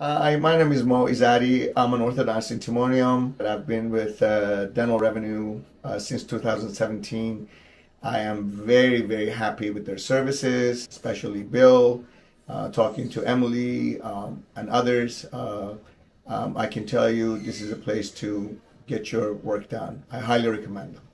Uh, hi, my name is Mo Izadi. I'm an orthodontist in Timonium. I've been with uh, Dental Revenue uh, since 2017. I am very, very happy with their services, especially Bill, uh, talking to Emily um, and others. Uh, um, I can tell you this is a place to get your work done. I highly recommend them.